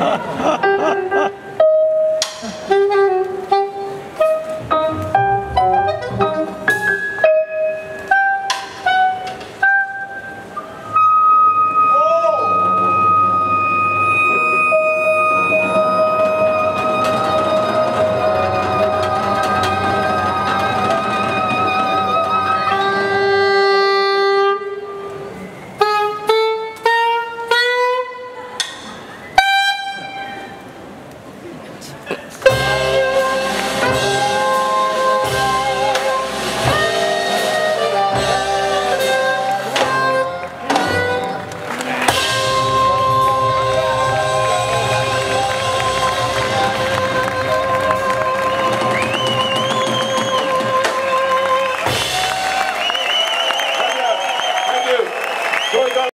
네.